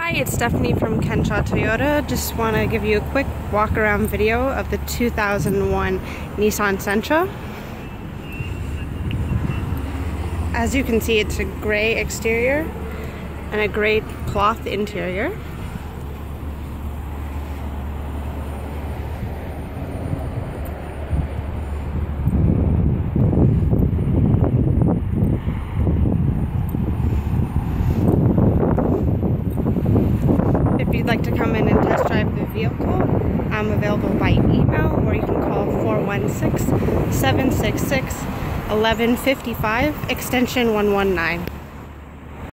Hi, it's Stephanie from Ken Shaw Toyota. Just want to give you a quick walk around video of the 2001 Nissan Sentra. As you can see, it's a gray exterior and a gray cloth interior. You'd like to come in and test drive the vehicle, I'm available by email or you can call 416 766 1155 extension 119.